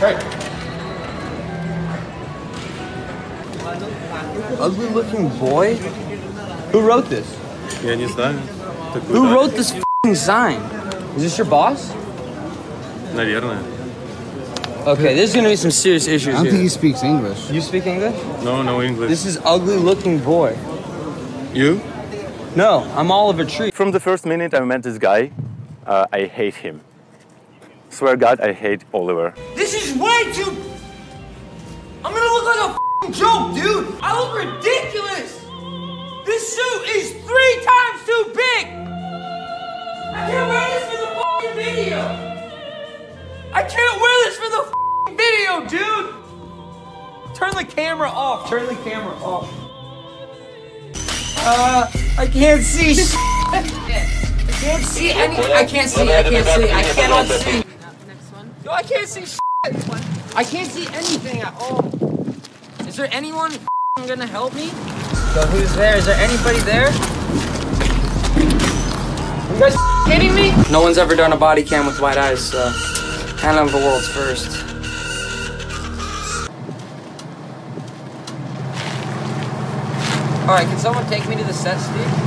Hey. Ugly looking boy? Who wrote this? Я не знаю. Who wrote this fing sign? Is this your boss? Наверное. Okay, there's gonna be some serious issues I don't here. think he speaks English. You speak English? No, no English. This is ugly looking boy. you? No, I'm Oliver Tree. From the first minute I met this guy, uh, I hate him. I swear God, I hate Oliver. This is way too. I'm gonna look like a fing joke, dude. I look ridiculous. This suit is three times too big. I can't wear this for the fucking video. I can't wear this for the fucking video, dude. Turn the camera off. Turn the camera off. Uh, I can't see. shit. I can't see any. I can't see. I can't see. I cannot see. Next one. No, I can't see shit. I can't see anything at all. Is there anyone gonna help me? So who's there? Is there anybody there? You guys kidding me? No one's ever done a body cam with white eyes, so kind of the world's first. All right, can someone take me to the set, Steve? Steve?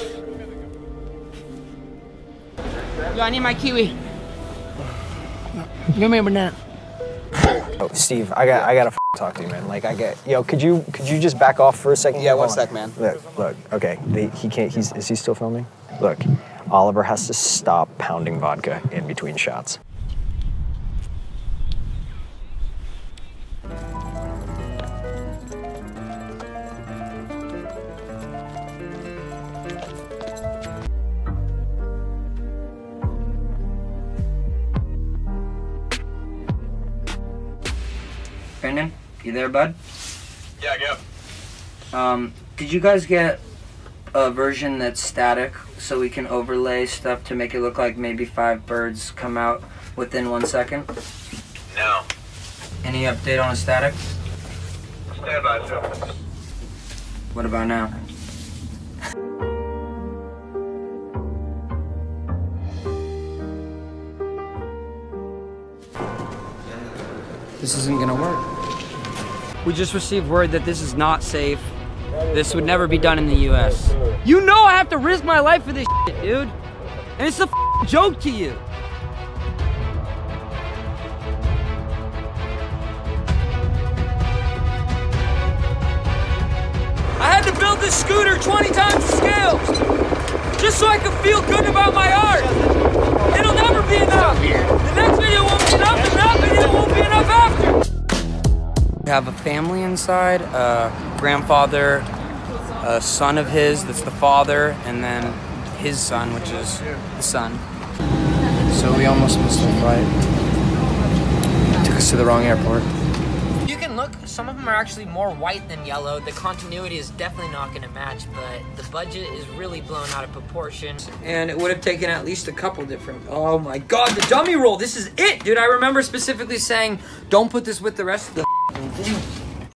Yo, I need my kiwi. Give me a banana. Oh, Steve, I got I gotta f- talk to you, man. Like I get, yo, could you could you just back off for a second? Yeah, one on. sec, man. Look, look, okay. They, he can't. He's is he still filming? Look, Oliver has to stop pounding vodka in between shots. Brandon, you there, bud? Yeah, go. Um, did you guys get a version that's static so we can overlay stuff to make it look like maybe five birds come out within one second? No. Any update on a static? Stand by, Joe. What about now? This isn't gonna work. We just received word that this is not safe. This would never be done in the US. You know I have to risk my life for this shit, dude. And it's a joke to you. I had to build this scooter 20 times the scales just so I could feel good about my art. Have a family inside, a grandfather, a son of his that's the father, and then his son, which is the son. So we almost missed the flight. Took us to the wrong airport. You can look, some of them are actually more white than yellow. The continuity is definitely not going to match, but the budget is really blown out of proportion. and it would have taken at least a couple different. Oh my god, the dummy roll! This is it, dude. I remember specifically saying, "Don't put this with the rest of the."